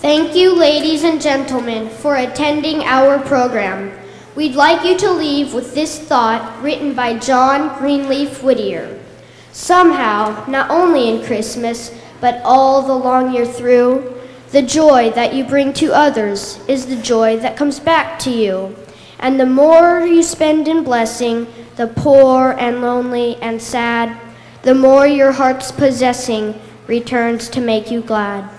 Thank you, ladies and gentlemen, for attending our program. We'd like you to leave with this thought written by John Greenleaf Whittier. Somehow, not only in Christmas, but all the long year through, the joy that you bring to others is the joy that comes back to you. And the more you spend in blessing the poor and lonely and sad, the more your heart's possessing returns to make you glad.